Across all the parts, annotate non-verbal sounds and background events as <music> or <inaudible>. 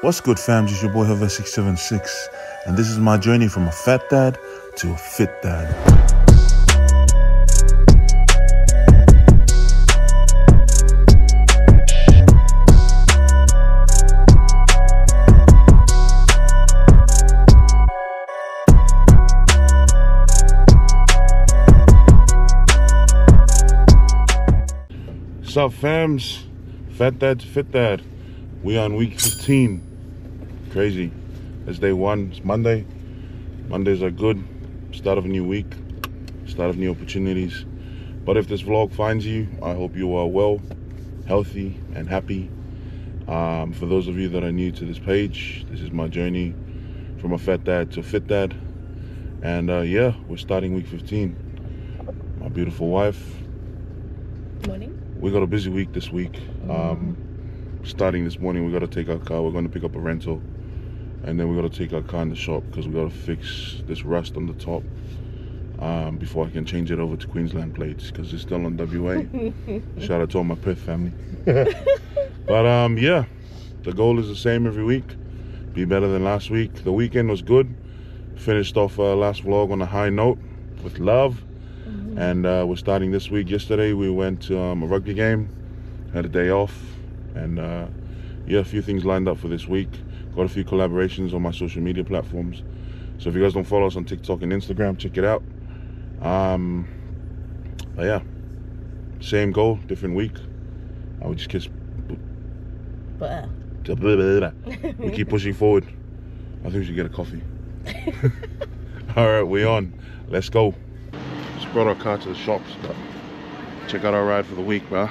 What's good, fams? It's your boy Havea676, and this is my journey from a fat dad to a fit dad. What's up, fams? Fat dad fit dad. We on week 15. Crazy. It's day one. It's Monday. Mondays are good. Start of a new week. Start of new opportunities. But if this vlog finds you, I hope you are well, healthy, and happy. Um, for those of you that are new to this page, this is my journey from a fat dad to a fit dad. And uh, yeah, we're starting week 15. My beautiful wife. Morning. We got a busy week this week. Um, starting this morning, we got to take our car. We're going to pick up a rental, and then we got to take our car in the shop because we got to fix this rust on the top um, before I can change it over to Queensland plates because it's still on WA. <laughs> Shout out to all my Perth family. <laughs> but um, yeah, the goal is the same every week. Be better than last week. The weekend was good. Finished off uh, last vlog on a high note with love. And uh, we're starting this week. Yesterday we went to um, a rugby game, had a day off, and uh, yeah, a few things lined up for this week. Got a few collaborations on my social media platforms. So if you guys don't follow us on TikTok and Instagram, check it out. Um, but yeah, same goal, different week. I would just kiss. But We keep pushing forward. I think we should get a coffee. <laughs> All right, we on. Let's go. Just brought our car to the shops. But check out our ride for the week, bro.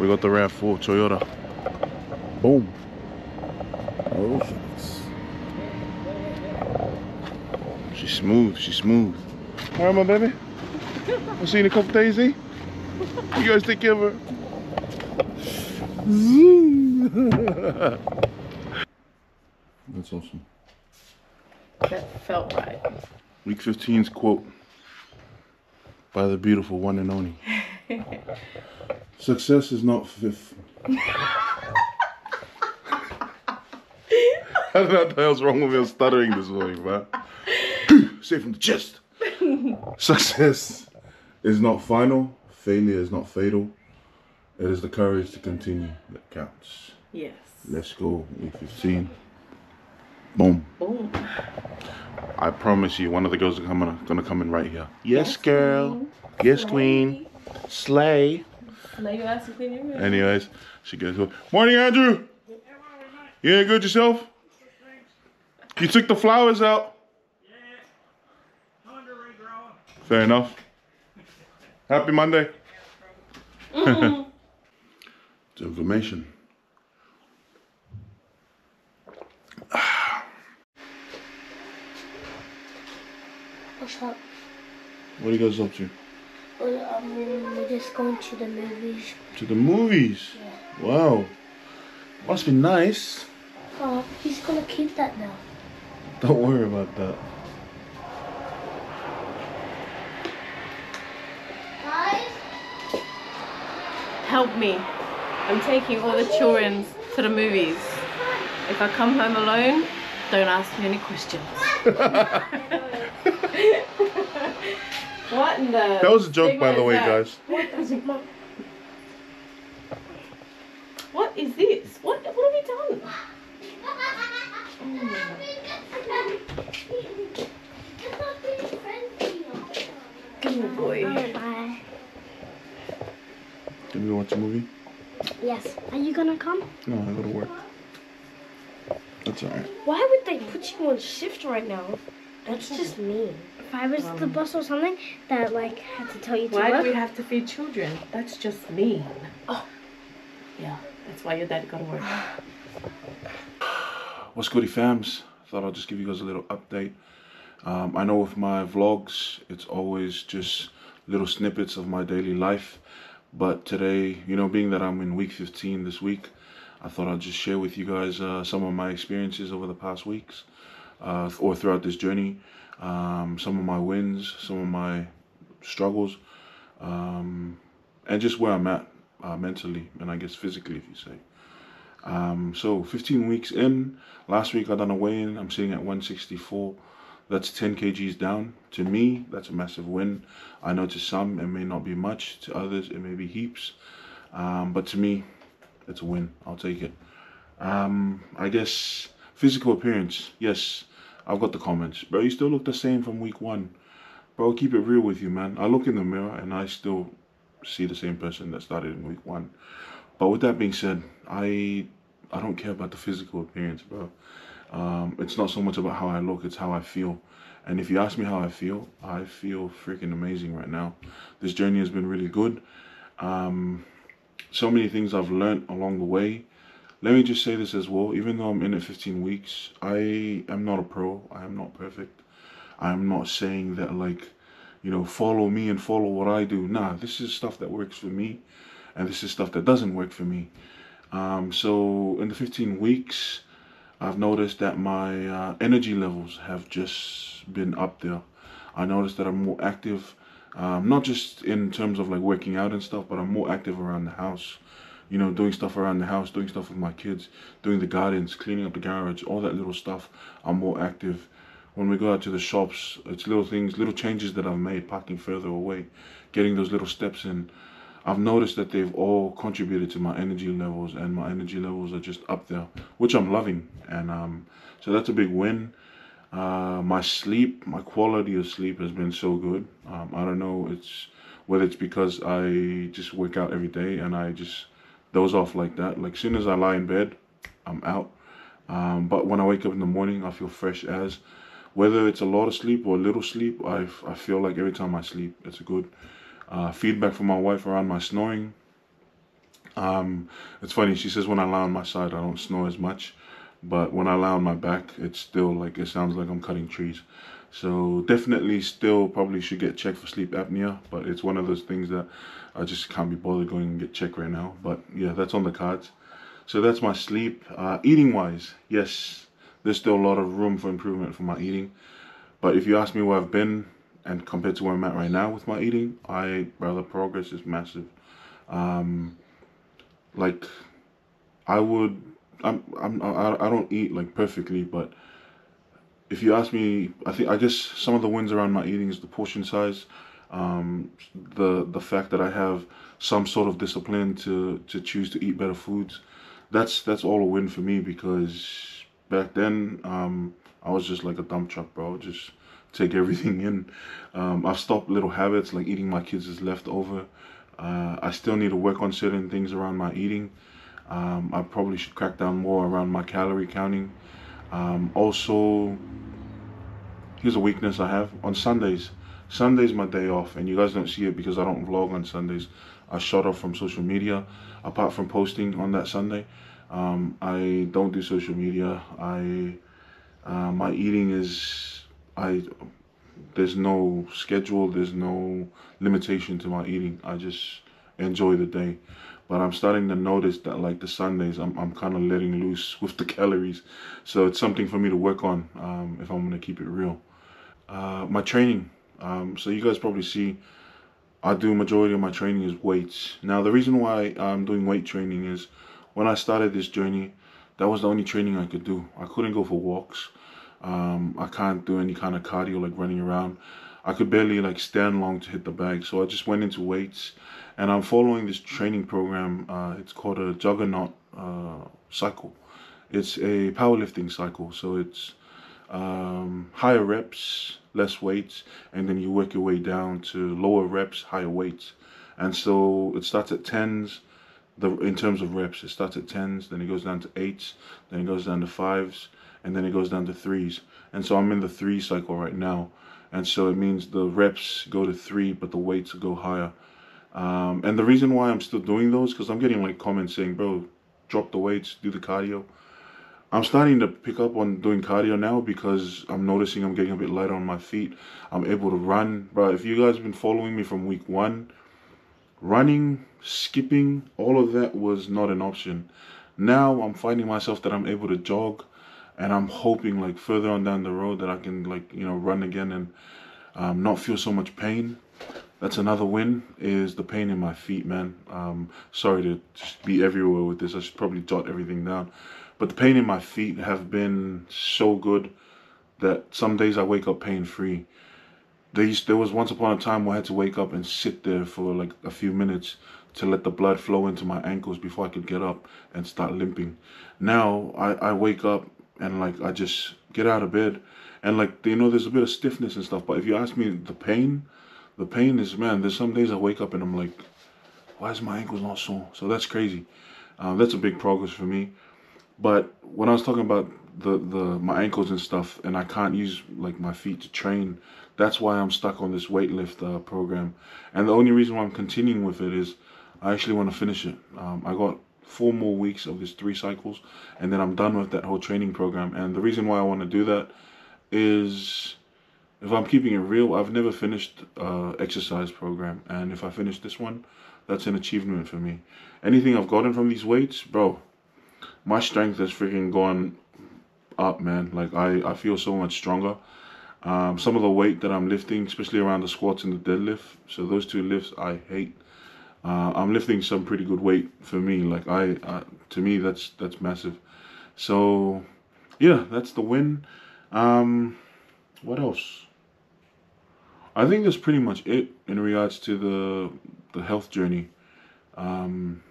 We got the RAV4 Toyota. Boom. Oh. She's smooth. She's smooth. All right, my baby. I'll see you in a couple days, eh? You guys take care of her. <laughs> That's awesome. that felt right. Week 15's quote by the beautiful one and only. <laughs> Success is not fifth. I don't know what the hell's wrong with me. I'm stuttering this morning, man. <coughs> Say from the chest. <laughs> Success is not final. Failure is not fatal. It is the courage to continue that counts. Yes. Let's go. Week 15. Boom. Boom. I promise you, one of the girls are coming, gonna come in right here. Yes, girl. Yes, queen. Slay. Lay your ass and clean your room. Anyways, she goes, Morning, Andrew. You ain't good yourself? You took the flowers out. Yeah. Fair enough. Happy Monday. <laughs> it's information. What's up? What are you guys up to? Well, we're just going to the movies. To the movies. Wow. Must be nice. Oh, he's gonna keep that now. Don't worry about that. Guys? Help me. I'm taking all the children to the movies. If I come home alone, don't ask me any questions. <laughs> <laughs> what in the? That was a joke, by the way, that? guys. What is this? What? What have we done? Oh Good boy. Bye. Can we watch a movie? Yes. Are you gonna come? No, I gotta work. That's alright. Why would they put you on shift right now? That's just mean. If I was the boss or something that like had to tell you to Why do we have to feed children? That's just mean. Oh. Yeah, that's why your dad got to work. <sighs> What's goody fams? I thought I'll just give you guys a little update. Um, I know with my vlogs, it's always just little snippets of my daily life. But today, you know, being that I'm in week 15 this week, I thought I'd just share with you guys uh, some of my experiences over the past weeks uh, or throughout this journey. Um, some of my wins, some of my struggles, um, and just where I'm at uh, mentally and I guess physically, if you say. Um, so 15 weeks in, last week I done a weigh-in. I'm sitting at 164. That's 10 kgs down. To me, that's a massive win. I know to some it may not be much. To others, it may be heaps. Um, but to me, it's a win. I'll take it. Um, I guess physical appearance. Yes, I've got the comments. Bro, you still look the same from week one. Bro, I'll keep it real with you, man. I look in the mirror and I still see the same person that started in week one. But with that being said, I I don't care about the physical appearance, bro. Um, it's not so much about how I look, it's how I feel. And if you ask me how I feel, I feel freaking amazing right now. This journey has been really good. Um, so many things I've learned along the way. Let me just say this as well. Even though I'm in it 15 weeks, I am not a pro. I am not perfect. I'm not saying that like, you know, follow me and follow what I do. Nah, this is stuff that works for me, and this is stuff that doesn't work for me. Um, so in the 15 weeks, I've noticed that my uh, energy levels have just been up there. I noticed that I'm more active, um, not just in terms of like working out and stuff, but I'm more active around the house. You know, doing stuff around the house, doing stuff with my kids, doing the gardens, cleaning up the garage, all that little stuff. I'm more active when we go out to the shops, it's little things, little changes that I've made, parking further away, getting those little steps in. I've noticed that they've all contributed to my energy levels, and my energy levels are just up there, which I'm loving. And um, so that's a big win. Uh, my sleep, my quality of sleep has been so good. Um, I don't know, it's whether it's because I just work out every day and I just doze off like that. Like soon as I lie in bed, I'm out. Um, but when I wake up in the morning, I feel fresh as whether it's a lot of sleep or a little sleep, I, I feel like every time I sleep, it's a good uh, feedback from my wife around my snoring. Um, it's funny, she says when I lie on my side, I don't snore as much. But when I lie on my back, it's still like, it sounds like I'm cutting trees. So definitely still probably should get checked for sleep apnea. But it's one of those things that I just can't be bothered going and get checked right now. But yeah, that's on the cards. So that's my sleep. Uh, eating wise, yes, there's still a lot of room for improvement for my eating. But if you ask me where I've been and compared to where I'm at right now with my eating, I rather progress is massive. Um, like I would, I'm, I'm, I, I don't eat like perfectly, but if you ask me, I think I guess some of the wins around my eating is the portion size, um, the the fact that I have some sort of discipline to to choose to eat better foods. That's that's all a win for me because back then, um, I was just like a dump truck, bro. Just take everything in. Um, I've stopped little habits like eating my kids' leftover. Uh, I still need to work on certain things around my eating. Um, I probably should crack down more around my calorie counting. Um, also, here's a weakness I have on Sundays. Sunday's my day off, and you guys don't see it because I don't vlog on Sundays. I shut off from social media, apart from posting on that Sunday. Um, I don't do social media. I uh, my eating is I there's no schedule. There's no limitation to my eating. I just enjoy the day. But I'm starting to notice that like the Sundays, I'm I'm kind of letting loose <laughs> with the calories. So it's something for me to work on um, if I'm gonna keep it real. Uh, my training. Um, so you guys probably see I do majority of my training is weights. Now the reason why I'm doing weight training is when I started this journey, that was the only training I could do. I couldn't go for walks. Um, I can't do any kind of cardio like running around. I could barely like stand long to hit the bag. So I just went into weights and I'm following this training program. Uh, it's called a juggernaut uh, cycle. It's a powerlifting cycle. So it's um, higher reps, less weights, and then you work your way down to lower reps, higher weights. And so it starts at tens, the in terms of reps, it starts at tens, then it goes down to eights, then it goes down to fives, and then it goes down to threes. And so I'm in the three cycle right now, and so it means the reps go to three, but the weights go higher. Um, and the reason why I'm still doing those, because I'm getting like comments saying, "Bro, drop the weights, do the cardio." I'm starting to pick up on doing cardio now because I'm noticing I'm getting a bit lighter on my feet. I'm able to run, bro. If you guys have been following me from week one, running, skipping, all of that was not an option. Now I'm finding myself that I'm able to jog and I'm hoping like further on down the road that I can like, you know, run again and um, not feel so much pain. that's another win is the pain in my feet, man. Um, sorry to be everywhere with this. I should probably jot everything down. But the pain in my feet have been so good that some days I wake up pain free. there was once upon a time where I had to wake up and sit there for like a few minutes to let the blood flow into my ankles before I could get up and start limping. Now I, I wake up and like I just get out of bed and like you know there's a bit of stiffness and stuff but if you ask me the pain the pain is man there's some days i wake up and i'm like why is my ankles not sore? So that's crazy. Um, that's a big progress for me. But when i was talking about the the my ankles and stuff and i can't use like my feet to train that's why i'm stuck on this weightlift uh, program. And the only reason why i'm continuing with it is i actually want to finish it. Um, i got four more weeks of this three cycles and then i'm done with that whole training program and the reason why i want to do that is if I'm keeping it real, I've never finished uh, exercise program, and if I finish this one, that's an achievement for me. Anything I've gotten from these weights, bro, my strength has freaking gone up, man. Like I, I feel so much stronger. Um, some of the weight that I'm lifting, especially around the squats and the deadlift, so those two lifts I hate. Uh, I'm lifting some pretty good weight for me. Like I, uh, to me, that's that's massive. So, yeah, that's the win. Um, what else? I think that's pretty much it in regards to the the health journey. Um,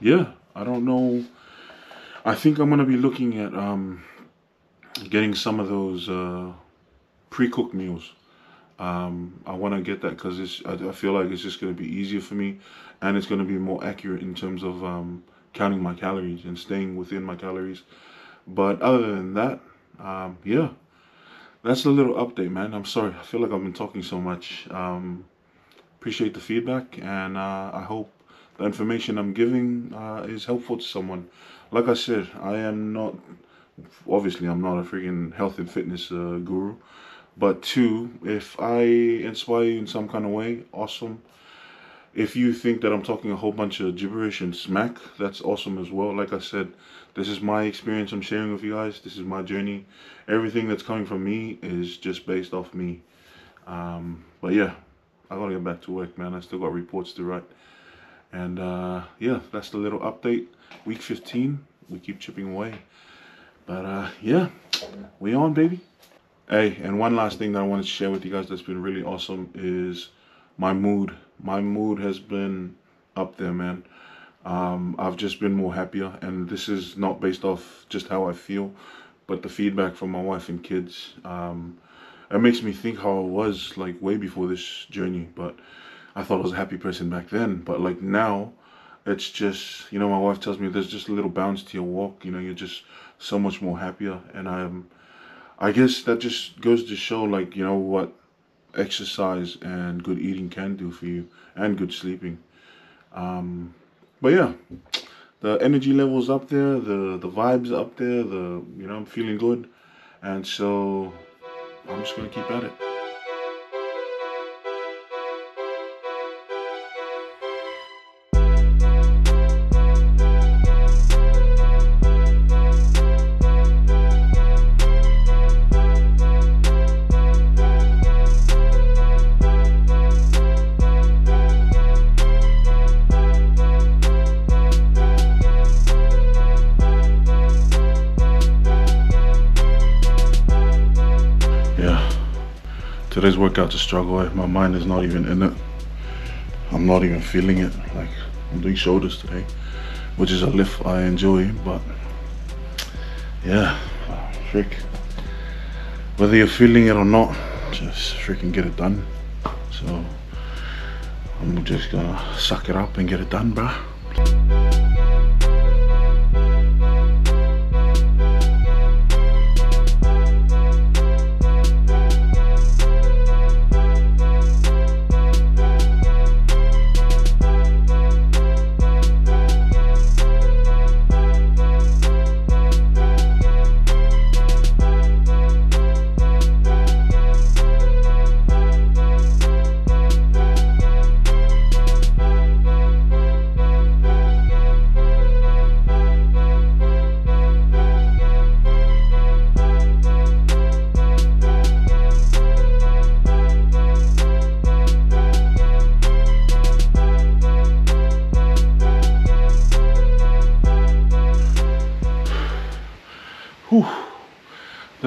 yeah, I don't know. I think I'm gonna be looking at um, getting some of those uh, pre-cooked meals. Um, I want to get that because. I, I, feel like it's just gonna be easier for me, and it's gonna be more accurate in terms of um, counting my calories and staying within my calories. But other than that, um, yeah, that's a little update, man. I'm sorry. I feel like I've been talking so much. Um, appreciate the feedback, and uh, I hope the information I'm giving uh, is helpful to someone. Like I said, I am not, obviously, I'm not a freaking health and fitness uh, guru. But two, if I inspire you in some kind of way, awesome. If you think that I'm talking a whole bunch of gibberish and smack, that's awesome as well. Like I said, this is my experience I'm sharing with you guys. This is my journey. Everything that's coming from me is just based off me. Um, but yeah, I gotta get back to work, man. I still got reports to write. And uh, yeah, that's the little update. Week 15, we keep chipping away. But uh, yeah, we on, baby. Hey, and one last thing that I wanted to share with you guys that's been really awesome is my mood my mood has been up there, man. Um, I've just been more happier, and this is not based off just how I feel, but the feedback from my wife and kids. Um, it makes me think how I was like way before this journey, but I thought I was a happy person back then. But like now, it's just you know my wife tells me there's just a little bounce to your walk. You know, you're just so much more happier, and I'm. I guess that just goes to show like you know what exercise and good eating can do for you and good sleeping. Um, but yeah, the energy levels up there, the the vibes up there, the you know I'm feeling good, and so I'm just gonna keep at it. Today's workout's a struggle. Eh? My mind is not even in it. I'm not even feeling it. Like I'm doing shoulders today, which is a lift I enjoy, but yeah, frick. Whether you're feeling it or not, just freaking get it done. So I'm just gonna suck it up and get it done, bruh.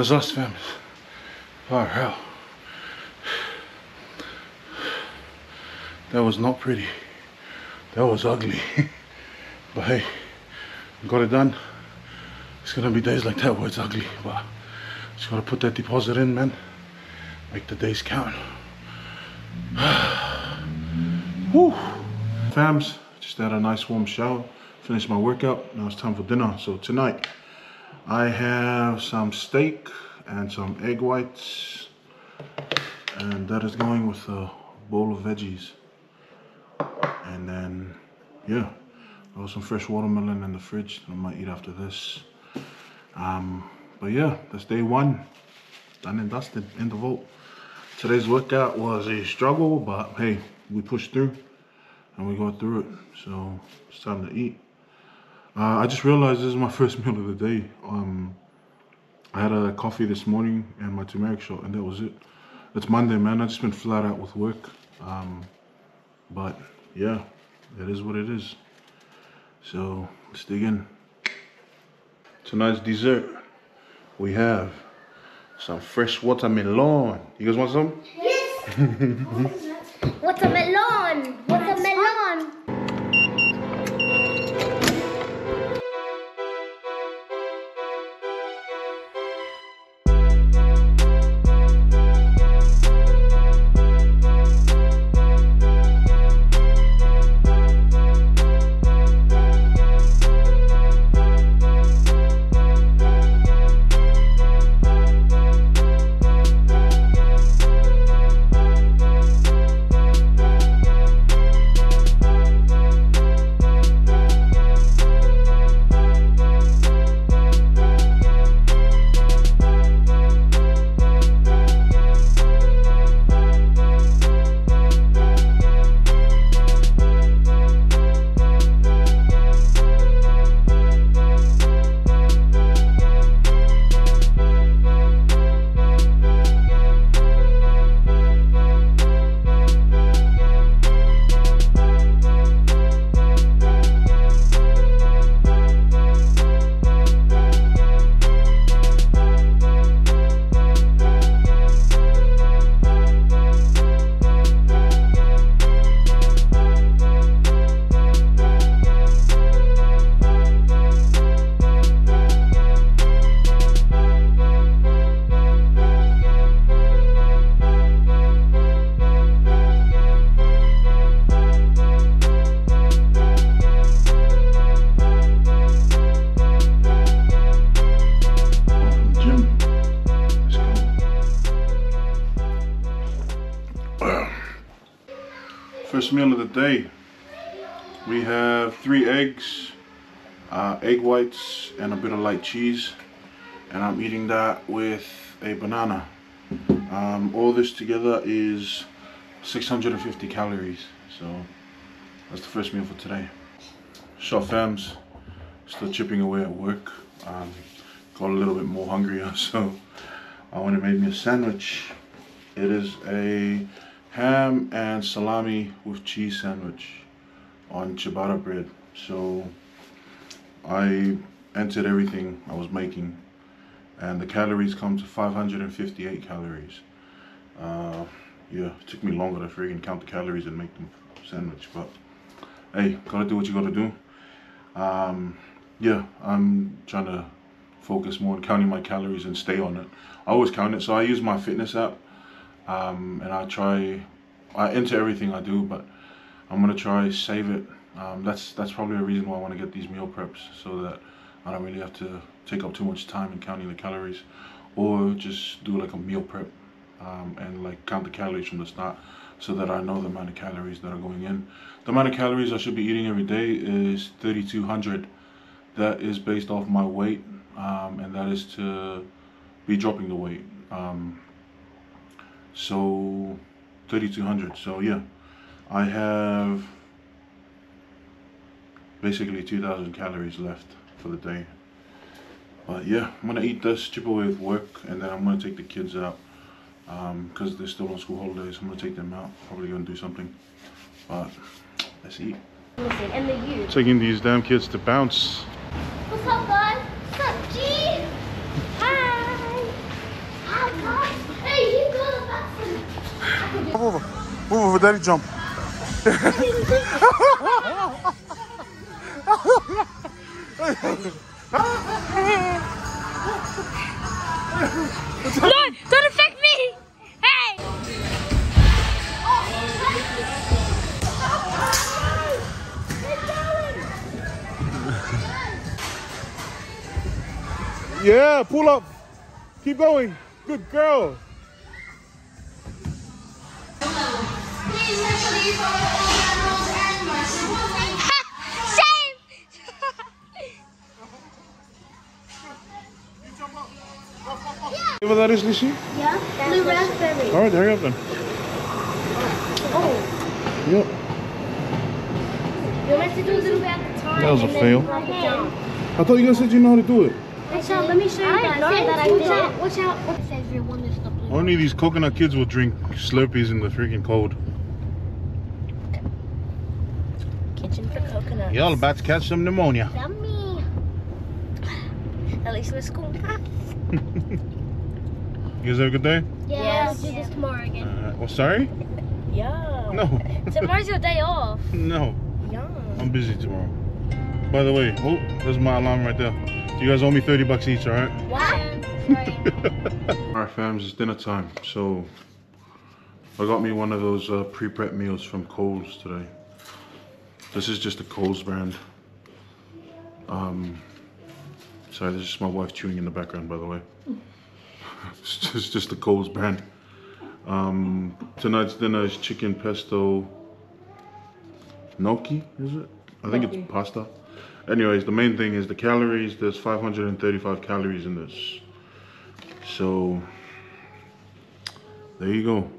That's us, fam. Oh, hell. That was not pretty. That was ugly. <laughs> but hey, got it done. It's gonna be days like that where it's ugly, but just gotta put that deposit in, man. Make the days count. <sighs> Whew. Fams, just had a nice warm shower. Finished my workout. Now it's time for dinner. So tonight, I have some steak and some egg whites. And that is going with a bowl of veggies. And then, yeah, I got some fresh watermelon in the fridge that I might eat after this. Um, but yeah, that's day one. Done and dusted in the vault. Today's workout was a struggle, but hey, we pushed through and we got through it. So it's time to eat. Uh, I just realized this is my <laughs> first meal of the day. Um, I had a coffee this morning and my turmeric shot, and that was it. It's Monday, man. I just been flat out with work. Um, but yeah, it is what it is. So let's dig in. Tonight's dessert, we have some fresh watermelon. You guys want some? Yes. <laughs> Watermelon. Day. We have three eggs, uh, egg whites, and a bit of light cheese. And I'm eating that with a banana. Um, all this together is 650 calories. So that's the first meal for today. Shot fams, still chipping away at work. Um, got a little bit more hungrier, <laughs> so I went and made me a sandwich. It is a ham and salami with cheese sandwich on ciabatta bread. So I entered everything I was making and the calories come to 558 calories. Uh, yeah, it took me longer to freaking count the calories and make the sandwich, but hey, gotta do what you gotta do. Um, yeah, I'm trying to focus more on counting my calories and stay on it. I always count it, so I use my fitness app um, and I try I enter everything I do but I'm gonna try save it. Um, that's that's probably a reason why I want to get these meal preps so that I don't really have to take up too much time in counting the calories or just do like a meal prep um, and like count the calories from the start so that I know the amount of calories that are going in. The amount of calories I should be eating every day is 3200 that is based off my weight um, and that is to be dropping the weight. Um, so 3200 so yeah. I have basically 2000 calories left for the day. But yeah I'm gonna eat this chip away with work and then I'm gonna take the kids out because um, they're still on school holidays. I'm gonna take them out probably gonna do something. But let's eat. The taking these damn kids to bounce. What's up, guys? What's up, G? Over daddy jump. don't affect me! Hey! Yeah, pull up. Keep going. Good girl. Shame! Give her that is, Lucy. yeah, blue raspberry. All right, hurry up then. Oh, Yep. you're meant to do a little bit at the time. That was a fail. drop it down. I thought you guys said you know how to do it. Watch out, let me show you I guys. know that I watch did. out, watch out. It says you're one that's the blue. Only these coconut kids will drink Slurpees in the freaking cold. Kitchen. Y'all about to catch some pneumonia. Yummy. At least we're school. <laughs> You guys have a good day? Yeah, Yes. we'll do this tomorrow again. Uh, well, sorry? Yeah. No. <laughs> Tomorrow's your day off. No. Yeah. I'm busy tomorrow. By the way, oh, there's my alarm right there. You guys owe me 30 bucks each, alright? Wow. <laughs> Alright fams, it's dinner time. So, I got me one of those uh, pre-prep meals from Coles today. This is just a Coles brand. Um, sorry, this is my wife chewing in the background, by the way. <laughs> it's just, just the Coles brand. Um, tonight's dinner is chicken pesto gnocchi, is it? I think it's pasta. Anyways, the main thing is the calories. There's 535 calories in this. So, there you go.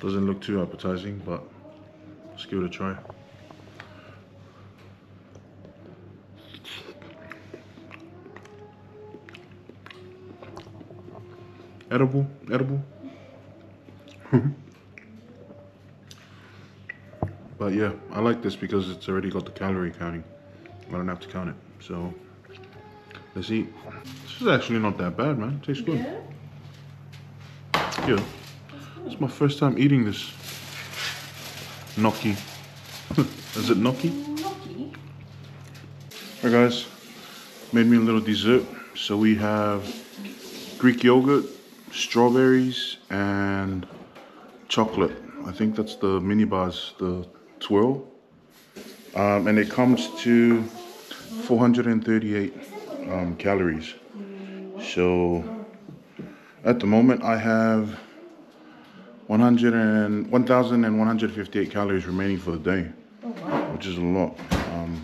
Doesn't look too appetizing, but give it a try. Edible, edible. <laughs> but yeah, I like this because it's already got the calorie counting. I don't have to count it. So, let's eat. This is actually not that bad, man. Tastes good. Yeah. It's my first time eating this gnocchi. <laughs> Is it Noki? Gnocchi. Alright guys, made me a little dessert. So we have Greek yogurt, strawberries, and chocolate. I think that's the mini bars, the twirl. Um, and it comes to 438 um, calories. So at the moment I have 100 and 1,158 calories remaining for the day, which is a lot. Um,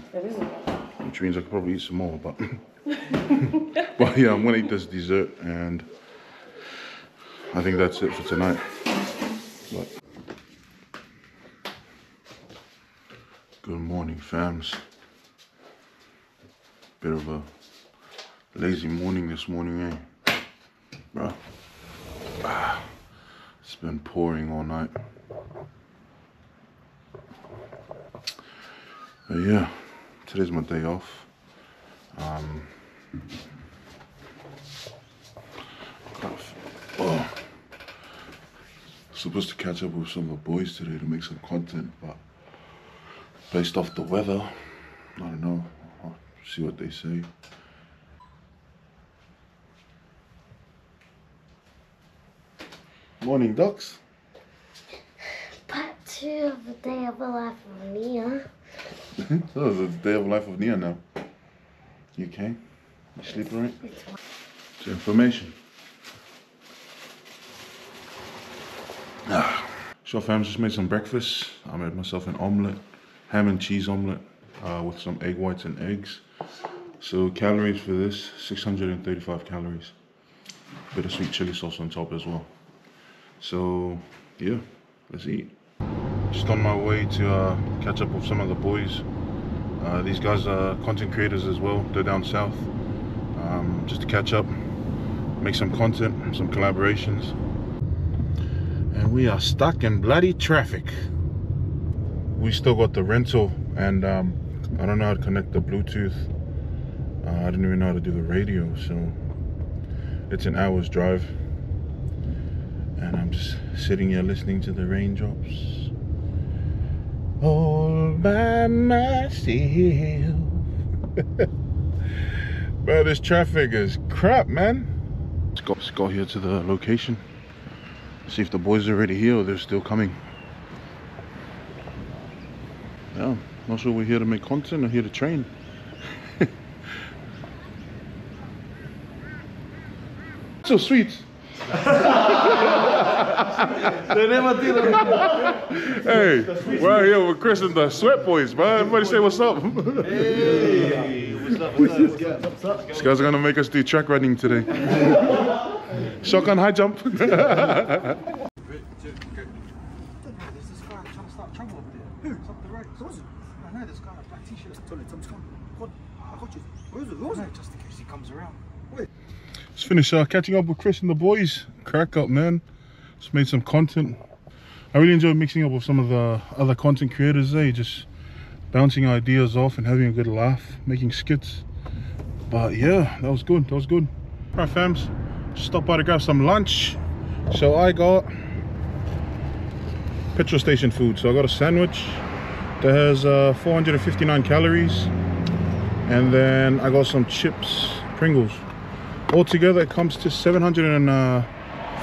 which means I could probably eat some more, but <laughs> but yeah, I'm gonna eat this dessert, and I think that's it for tonight. But good morning, fams. Bit of a lazy morning this morning, eh, bro? Ah, it's been pouring all night. But yeah, today's my day off. Um, oh, supposed to catch up with some of the boys today to make some content, but based off the weather, I don't know. I'll see what they say. Morning, ducks. Part two of the day of the life of Nia. <laughs> that was the day of the life of Nia now. You okay? You sleeping right? It's information. Ah. So fam, just made some breakfast. I made myself an omelette, ham and cheese omelette uh, with some egg whites and eggs. So calories for this, 635 calories. Bit of sweet chili sauce on top as well. So yeah, let's eat. Just on my way to uh, catch up with some of the boys. Uh, these guys are content creators as well. They're down south. Um, just to catch up, make some content, some collaborations. And we are stuck in bloody traffic. We still got the rental, and um, I don't know how to connect the Bluetooth. Uh, I didn't even know how to do the radio, so it's an hour's drive. And I'm just sitting here listening to the raindrops. All by myself. <laughs> Bro, this traffic is crap, man. Let's go, let's go here to the location. See if the boys are already here or they're still coming. Yeah, not sure we're here to make content or here to train. <laughs> so sweet. <laughs> They never did. Hey, we're out here with Chris and the Sweat Boys, bro. Everybody say what's up. Hey, what's up? What's up? What's up? These guys are gonna make us do track running today. <laughs> Shotgun high jump. There's this guy trying to start trouble over there. Who? Up the road. Who is it? I know this guy in a black t-shirt. Tell him, Tom's coming. God, I got you. Who is it? Who is it? Just in case he comes around. Wait. Just finished uh, catching up with Chris and the boys. Crack up, man. Just made some content. I really enjoy mixing up with some of the other content creators. They just bouncing ideas off and having a good laugh, making skits. But yeah, that was good. That was good. All right, fams. Stop by to grab some lunch. So I got petrol station food. So I got a sandwich that has uh, 459 calories, and then I got some chips, Pringles. Altogether, it comes to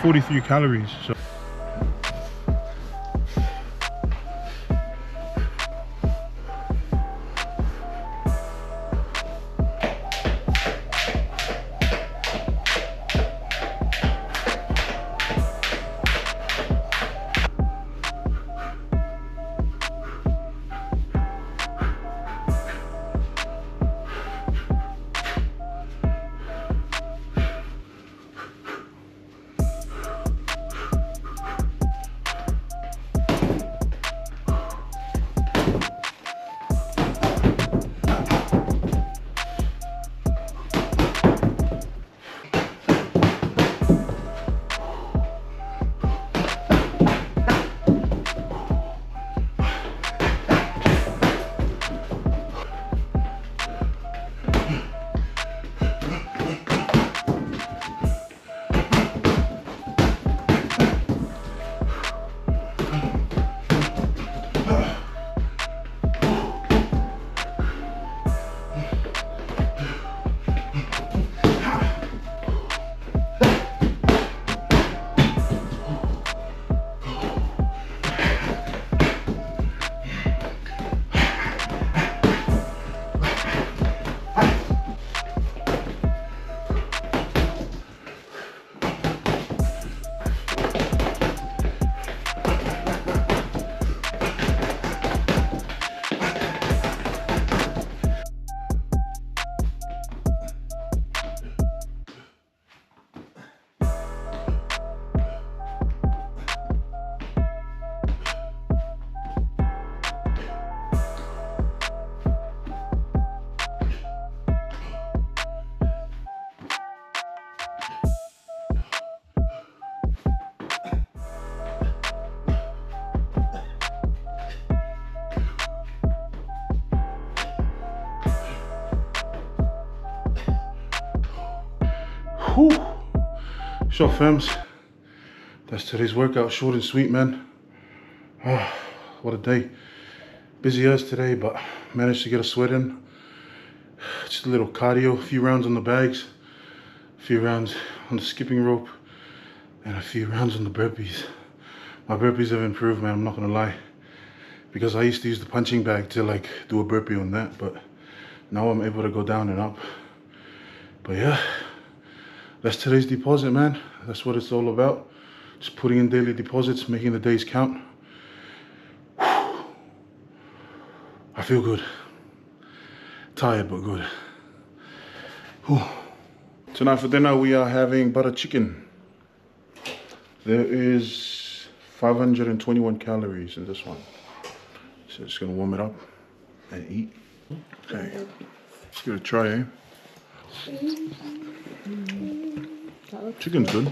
743 calories. So. So, fams, that's today's workout. Short and sweet, man. Ah, what a day. Busy as today, but managed to get a sweat in. Just a little cardio, a few rounds on the bags, a few rounds on the skipping rope, and a few rounds on the burpees. My burpees have improved, man. I'm not gonna lie. Because I used to use the punching bag to like do a burpee on that, but now I'm able to go down and up. But yeah, that's today's deposit, man. That's what it's all about. Just putting in daily deposits, making the days count. I feel good. Tired, but good. Tonight for dinner, we are having butter chicken. There is 521 calories in this one. So just gonna warm it up and eat. Okay, let's give it a try, eh? Chicken's good.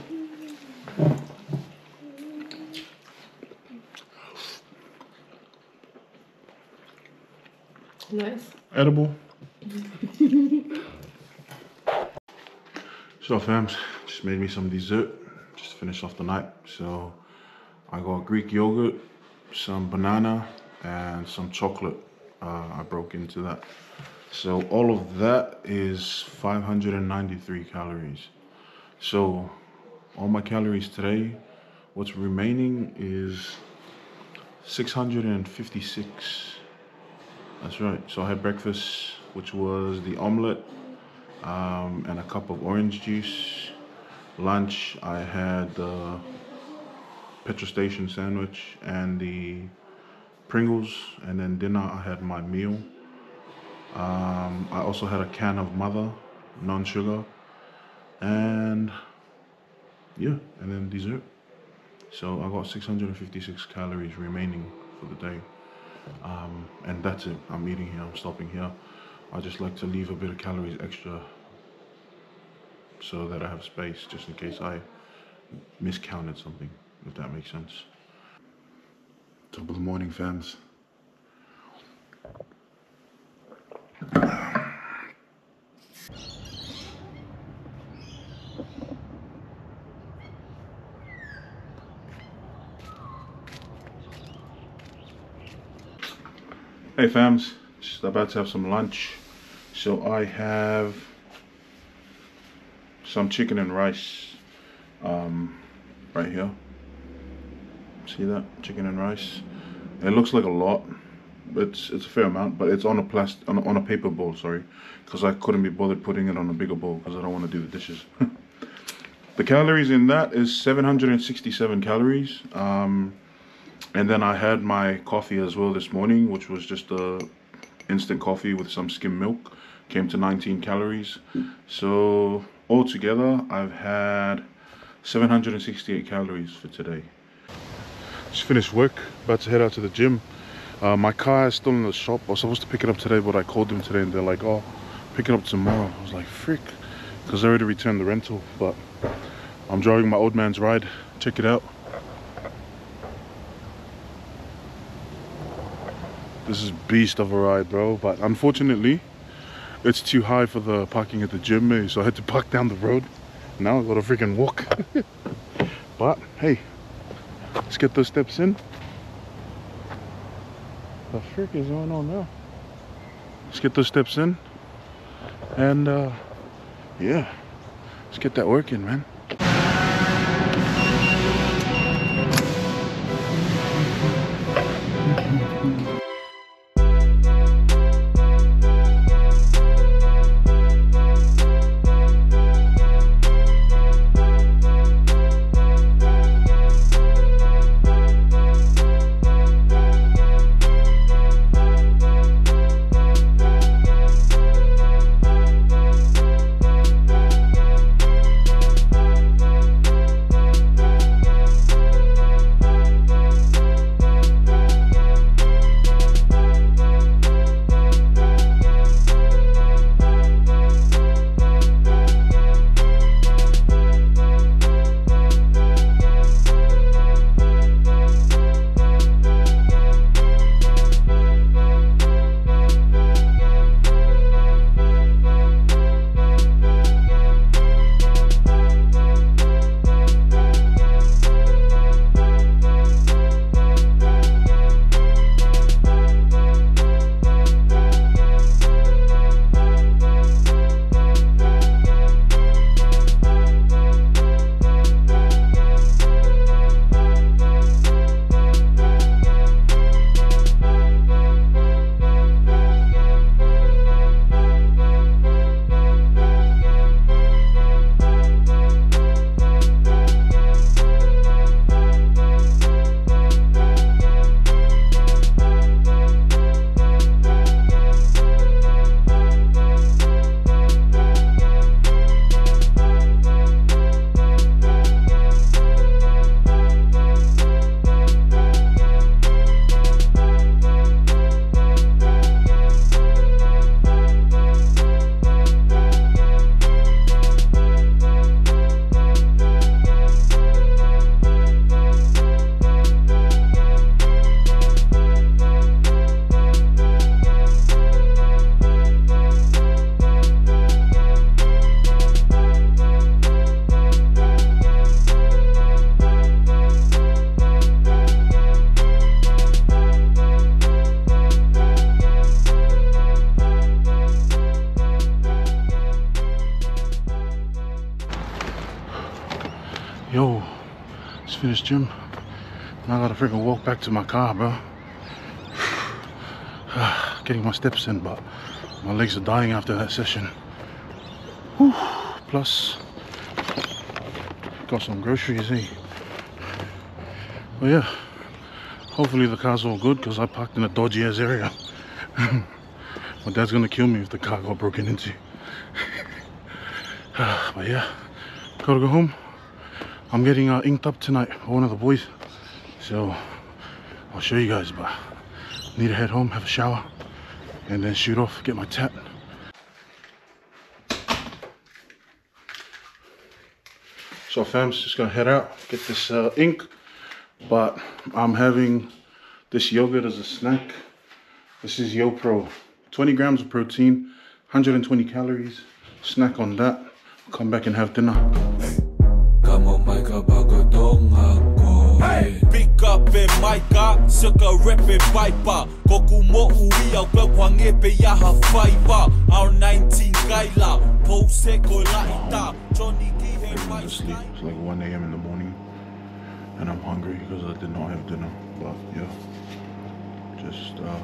Nice. Edible. <laughs> so fams, just made me some dessert. just to finish off the night. So I got Greek yogurt, some banana, and some chocolate. Uh, I broke into that. So all of that is 593 calories. So all my calories today, what's remaining is 656. That's right. So I had breakfast, which was the omelette um, and a cup of orange juice. Lunch, I had the petrol station sandwich and the Pringles. And then dinner, I had my meal. Um, I also had a can of Mother, non-sugar, and yeah, and then dessert. So I got 656 calories remaining for the day. Um, and that's it. I'm eating here, I'm stopping here. I just like to leave a bit of calories extra so that I have space just in case I miscounted something, if that makes sense. Top of the morning, fans. Hey fams, just about to have some lunch. So I have some chicken and rice um, right here. See that? Chicken and rice. It looks like a lot. It's it's a fair amount, but it's on a plastic on a, on a paper bowl. Sorry, because I couldn't be bothered putting it on a bigger bowl because I don't want to do the dishes. <laughs> the calories in that is 767 calories. Um, and then I had my coffee as well this morning, which was just a instant coffee with some skim milk. Came to 19 calories. So altogether, I've had 768 calories for today. Just finished work, about to head out to the gym. Uh, my car is still in the shop. I was supposed to pick it up today, but I called them today and they're like, oh, pick it up tomorrow. I was like, frick, because I already returned the rental, but I'm driving my old man's ride. Check it out. This is beast of a ride, bro. But unfortunately, it's too high for the parking at the gym, eh? so I had to park down the road. Now I gotta freaking walk. <laughs> but hey, let's get those steps in. The frick is going on now? Let's get those steps in. And uh, yeah, let's get that working, man. Freaking walk back to my car, bro. <sighs> <sighs> Getting my steps in, but my legs are dying after that session. Whew. Plus, got some groceries, eh? But yeah, hopefully the car's all good because I parked in a dodgy ass area. <laughs> my dad's gonna kill me if the car got broken into. <sighs> but yeah, gotta go home. I'm getting uh, inked up tonight one of the boys. So I'll show you guys, but need to head home, have a shower, and then shoot off, get my tat. So fam's just gonna head out, get this uh, ink, but I'm having this yogurt as a snack. This is YoPro, 20 grams of protein, 120 calories. Snack on that. Come back and have dinner. Maika, suka e paipa Koku mo ui au kau kwange pe yaha whaipa Our 19 kaila, po se ko laita Johnny ki he mai Sleep. It's like 1 a.m. in the morning, and I'm hungry because I did not have dinner. But yeah, just uh,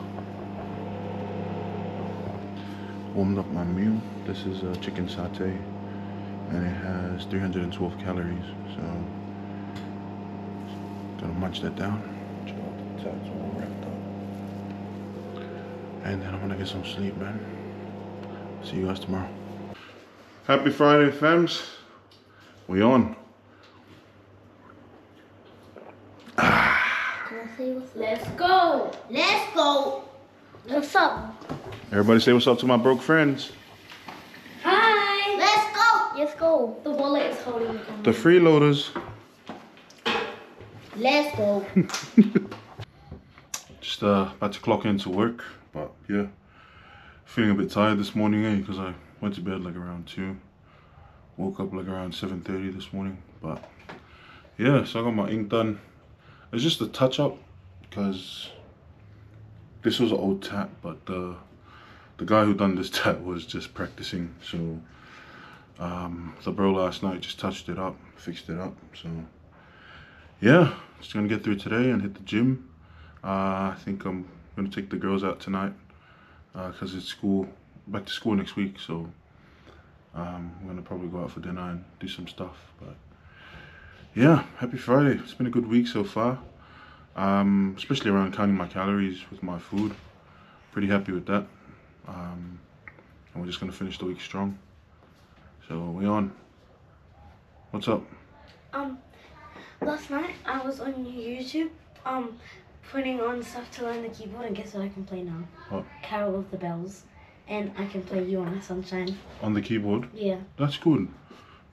warmed up my meal. This is a chicken satay, and it has 312 calories. So gonna munch that down. Check out the tabs all wrapped up, and then I'm gonna get some sleep, man. See you guys tomorrow. Happy Friday, fams. We on. Let's go. Let's go. What's up? Everybody say what's up to my broke friends. Hi. Let's go. Let's go. The wallet is holding the. The freeloaders. Let's go. <laughs> Just uh, about to clock into work, but yeah, feeling a bit tired this morning, eh? Because I went to bed like around two, woke up like around seven thirty this morning. But yeah, so I got my ink done. It's just a touch up because this was an old tat, but the the guy who done this <laughs> tat was just practicing. So um, the bro last night just touched it up, fixed it up. So yeah, just gonna get through today and hit the gym. Uh, I think I'm gonna take the girls out tonight because it's school, back to school next week. So um, I'm gonna probably go out for dinner and do some stuff. But yeah, happy Friday. It's been a good week so far, um, especially around counting my calories with my food. Pretty happy with that. Um, and we're just gonna finish the week strong. So we on. What's up? Um, last night I was on YouTube, um, putting on stuff to learn the keyboard, and guess what I can play now? What? Carol of the Bells, and I can play You Are My Sunshine. On the keyboard. Yeah. That's good.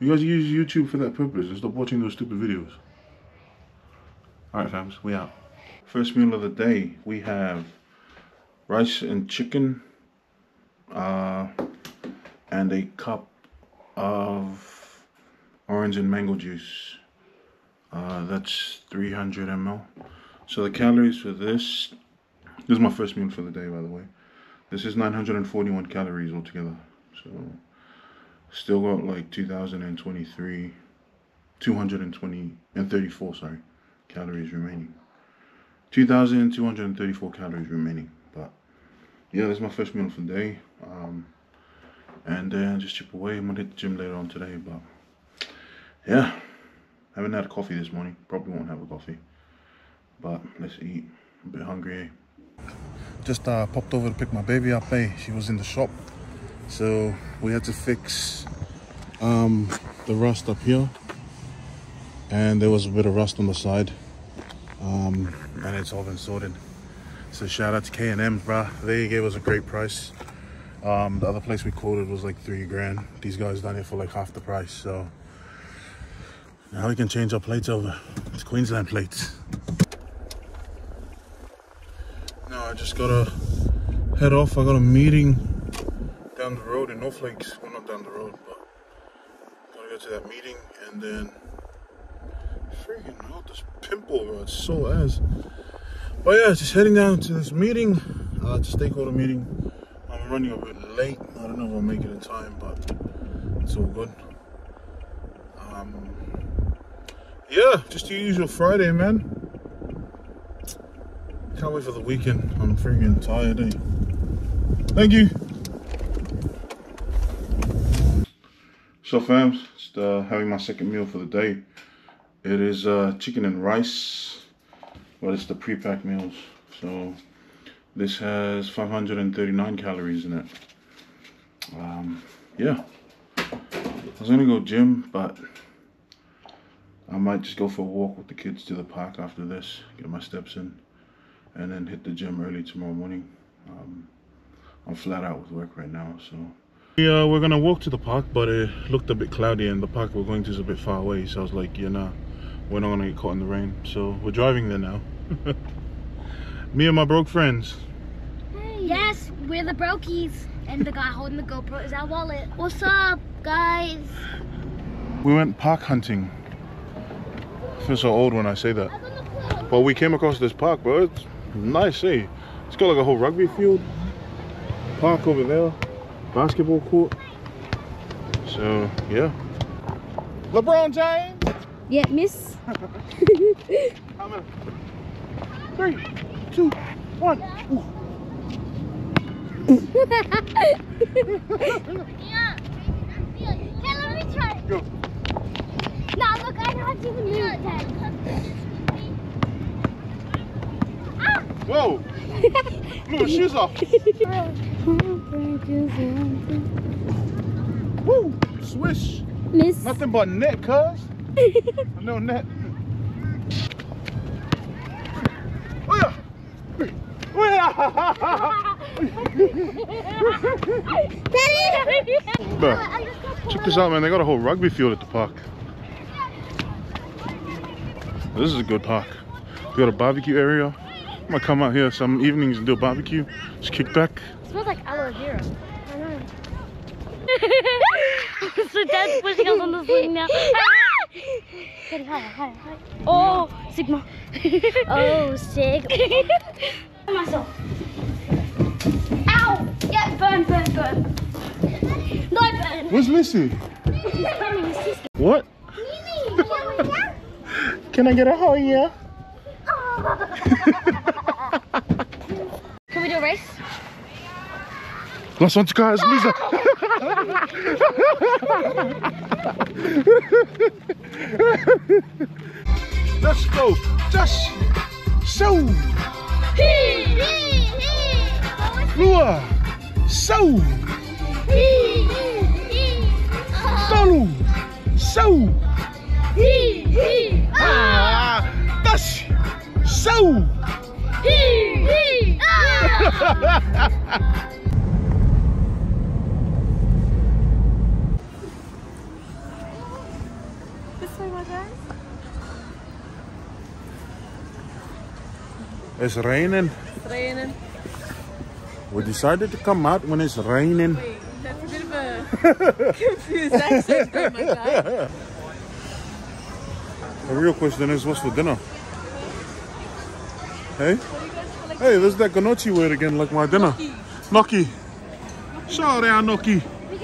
You guys use YouTube for that purpose and stop watching those stupid videos. Alright fams, we out. First meal of the day, we have rice and chicken, uh, and a cup of orange and mango juice. Uh, that's 300 ml. So the calories for this, this is my first meal for the day by the way. This is 941 calories altogether. So still got like 2023 220 and 34 sorry calories remaining 2234 calories remaining but yeah that's my first meal for the day um and then just chip away i'm gonna hit the gym later on today but yeah haven't had a coffee this morning. Probably won't have a coffee. But let's eat. I'm a bit hungry eh? just uh popped over to pick my baby up eh? She was in the shop. So we had to fix um, the rust up here. And there was a bit of rust on the side. Um, and it's all been sorted. So shout out to K&M bruh. They gave us a great price. Um, the other place we quoted was like three grand. These guys done it for like half the price so now we can change our plates over it's Queensland plates. Now I just gotta head off. I got a meeting down the road in North Lakes well not down the road but gotta go to that meeting and then freaking hell this pimple bro it's so ass. But yeah just heading down to this meeting. Uh stakeholder meeting. I'm running a bit late. I don't know if I'll make it in time but it's all good. Um yeah, just your usual Friday, man. Can't wait for the weekend. I'm freaking tired, eh? Thank you. So, fams, just uh, having my second meal for the day. It is uh, chicken and rice, but it's the pre-packed meals. So, this has 539 calories in it. Um, yeah. I was gonna go gym, but I might just go for a walk with the kids to the park after this, get my steps in, and then hit the gym early tomorrow morning. Um, I'm flat out with work right now, so. Yeah, we're gonna walk to the park, but it looked a bit cloudy, and the park we're going to is a bit far away. So I was like, yeah, nah, we're not gonna get caught in the rain. So we're driving there now. <laughs> Me and my broke friends. Yes, we're the brokies. And the guy holding the GoPro is our wallet. What's up, guys? We went park hunting. I feel so old when I say that. But we came across this park, bro. It's nice, eh? It's got like a whole rugby field. Park over there. Basketball court. So, yeah. LeBron James! Yeah, miss. Three, two, one. Yeah. Yeah, let me try. Go. No, look, I know how to the move tag. Whoa! <laughs> Move your shoes off. Woo! Swish! Miss. Nothing but net, cuz. <laughs> no net. Oh! Oh <laughs> check this out, man. They got a whole rugby field at the park. This is a good park. We got a barbecue area. I'm gonna come out here some evenings and do a barbecue. Just kick back. smells like aloe vera. I know. <laughs> so dad's pushing us on the swing now. <laughs> Oh, Sigma. <laughs> oh, Sigma. myself. Ow! Yeah, burn, burn, burn. No, burn. Where's Missy? He's coming, his sister. What? Can I get a hug, yeah? Can we do a race? Last one, guys, Lisa. Let's go. Just so. Hee, hee, hee. Lua. So. Hee, hee. Solo. So. Hee, hee. Ah. Das. So. Hee, hee. Ah! It's raining. It's raining. We decided to come out when it's raining. Wait, that's a bit of a <laughs> confused accent my guy. <laughs> The real question is, what's for dinner? Hey? Hey, there's that ganochi word again, like my dinner. Gnocchi. Sorry, gnocchi. Thank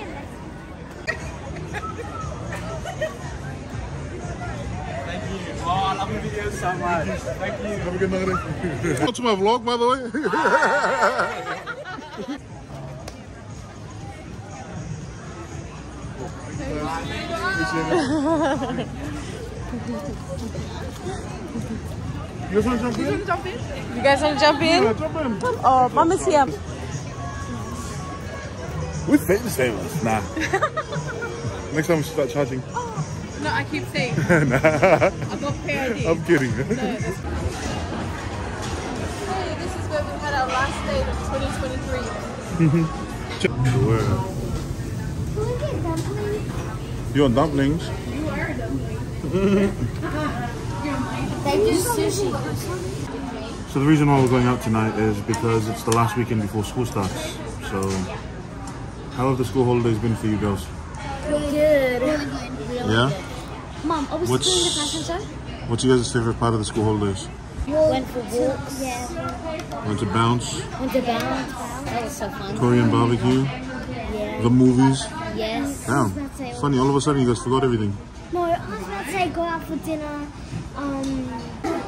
you. Oh, I love your videos so much. Thank you. Have a good night. What's my vlog, by the way? <laughs> <laughs> You guys want to jump in? You guys want to jump in? Yeah, jump in. Oh, Mama's here. We fitness famous. Nah. <laughs> Next time we start charging. Oh, no, I keep saying. <laughs> nah. I got pay ID. I'm kidding. Hey, this is where we had our last date of 2023. <laughs> Where? You want dumplings? They do sushi. So the reason why we're going out tonight is because it's the last weekend before school starts. So how have the school holidays been for you girls? Good. Really good. Yeah? Mom, are we What's- still in the fashion show? What's your guys' favorite part of the school holidays? Went for walks. Yeah. Went to bounce, Went to bounce. That was so fun. Korean barbecue, Yeah. the movies. Yes. I was about to say, Funny, all of a sudden you guys forgot everything. No, I was about to say go out for dinner. Um,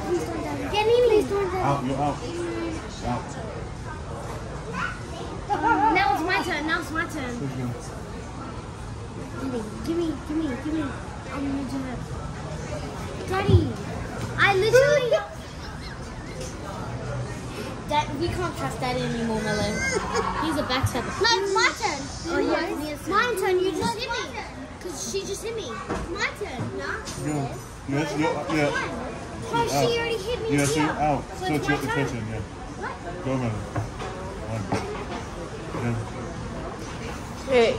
please don't tell. Get me, please don't tell me. you're out. Out. Now it's my turn. Now it's my turn. Give me, give me, give me, give me. I'm gonna do it. Daddy, I literally. <laughs> Dad, we can't trust Daddy anymore, Melon. He's a backstabber. No, it's my turn. Oh yeah, it's my turn. You just hit me. Cause she just hit me. My turn. No. Yes, you're, yeah. Oh, she already hit me. Yeah, so you're out. So So it's it's your turn. turn, yeah. What? Go, man. One. Hey,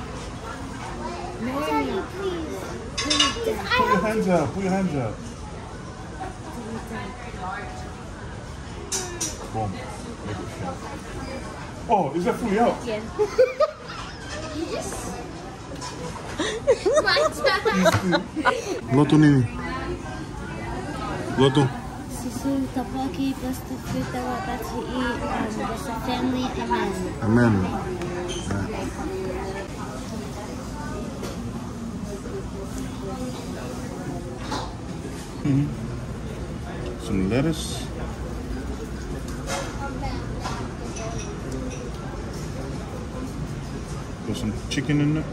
Daddy, please. Please, Put your hands up. Put your hands up. Boom. Make. Oh, is that fully out? Yeah. <laughs> my Loto nini? Loto. Susu tapaki basta kita i um, basta family amen. Amen. Some lettuce. Got some chicken in it.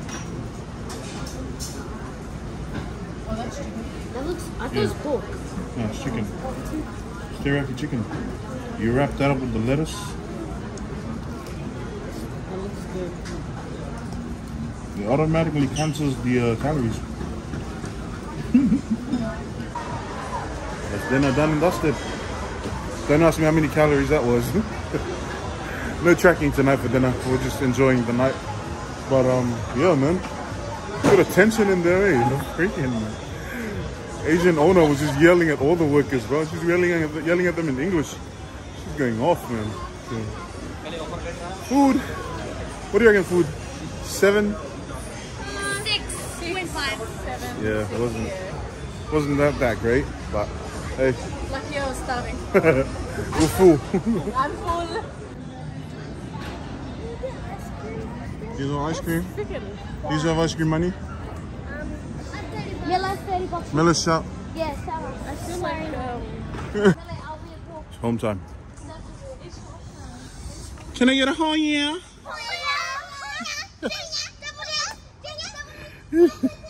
That looks. I thought Yeah. it was pork. No, it's chicken. Teriyaki chicken. You wrap that up with the lettuce. Good. It automatically cancels the uh, calories. That's dinner done and dusted. Don't ask me how many calories that was. <laughs> no tracking tonight for dinner. We're just enjoying the night. But um, yeah, man. Put a tension in there, eh? Freaking Asian owner was just yelling at all the workers, bro. She's yelling at yelling at them in English. She's going off, man. Yeah. Food. What do you reckon? Food. Seven. Six point five. Yeah, it wasn't wasn't that that great, but hey, lucky I was starving. <laughs> we're full. I'm full. These are ice cream. You have ice cream money. Miller shop. Yeah, Sarah. I feel like um. It's home time. Can I get a oh yeah? <laughs>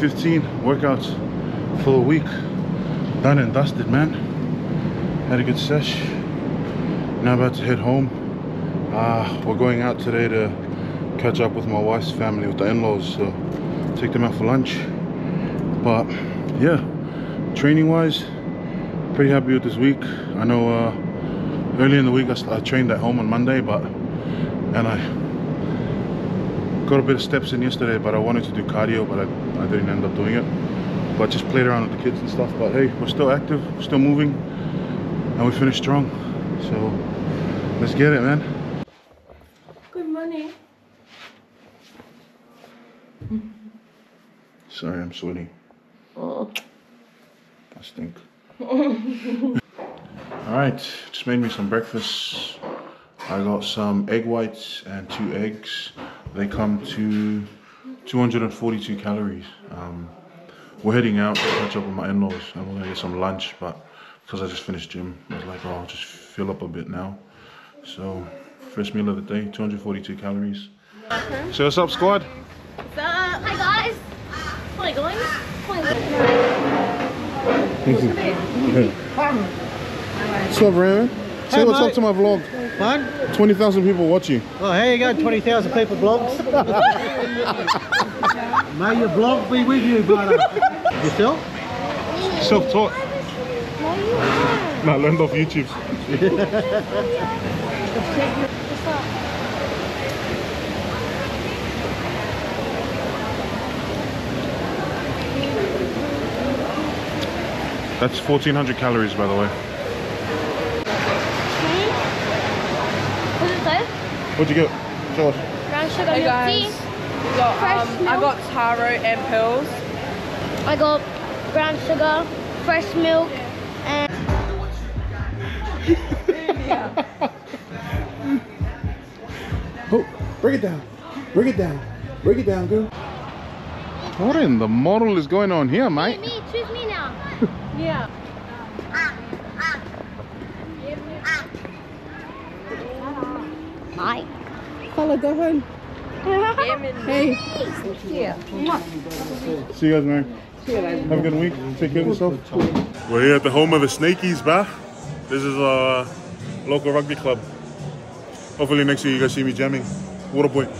15 workouts for a week. Done and dusted, man. Had a good sesh. Now about to head home. Uh, we're going out today to catch up with my wife's family, with the in-laws. So take them out for lunch. But yeah, training-wise, pretty happy with this week. I know uh, early in the week I, I trained at home on Monday, but and I got a bit of steps in yesterday, but I wanted to do cardio, but I, I didn't end up doing it. But just played around with the kids and stuff. But hey, we're still active, we're still moving, and we finished strong. So let's get it, man. Good morning. Sorry, I'm sweaty. Oh. I stink. <laughs> All right, just made me some breakfast. I got some egg whites and two eggs. They come to 242 calories. Um, we're heading out to catch up with my in-laws and we're gonna get some lunch, but because I just finished gym, I was like, oh, I'll just fill up a bit now. So, first meal of the day, 242 calories. So what's up, squad? What's up? Hi, guys. Hi guys. Hi What's up, Raymond? Say Hey, what's up to my vlog. Man, 20,000 people watching. Oh, here you go, 20,000 people blogs. <laughs> May your blog be with you, brother. Yourself? Self-taught. No, I learned off YouTube. That's 1400 calories, by the way. What's it say? What'd you get, Josh? Brown sugar Hey milk guys. tea. We got, Fresh um, I got taro and pills. I got brown sugar, fresh milk, and <laughs> Oh, break it down. Break it down. Break it down, girl. What in the model is going on here, mate? me. Choose me now. Yeah. Hi. Fella, go home. Hey. See you guys, man. Have a good week. Take care of yourself. We're here at the home of the Snakies, bah. This is a local rugby club. Hopefully next year you guys see me jamming. Water point.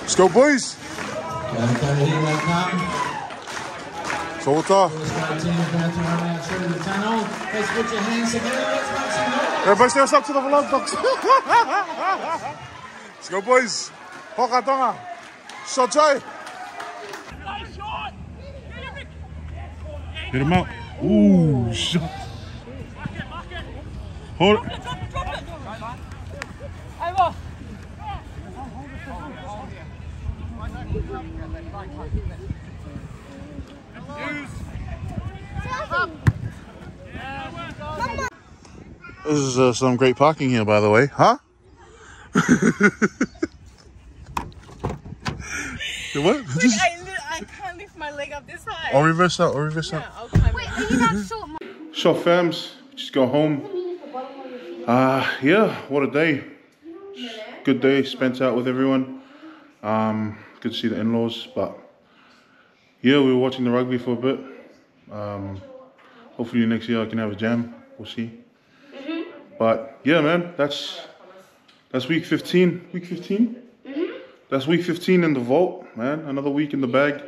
Let's go, boys. Solta. Everybody say what's up to the vlog box. Let's go, boys. Hoka tonga. Shot Hit him out. Ooh, shot. Hold it. This is uh, some great parking here, by the way, huh? <laughs> what? Just, I, I can't lift my leg up this high. or reverse out, or reverse out. I'll Wait, are you that short? So, fams, just go home. Uh, yeah, what a day. Good day spent out with everyone. Um, good to see the in-laws, but yeah, we were watching the rugby for a bit. Um, hopefully next year I can have a jam. We'll see. But yeah, man, that's that's week 15. Week 15. That's week 15 in the vault, man. Another week in the bag.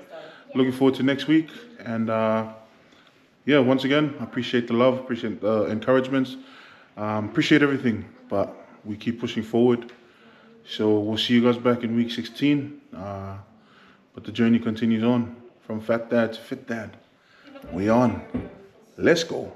Looking forward to next week. And uh, yeah, once again, I appreciate the love, appreciate the encouragements, um, appreciate everything. But we keep pushing forward. So we'll see you guys back in week 16. Uh, but the journey continues on from fat dad to fit dad. We on. Let's go.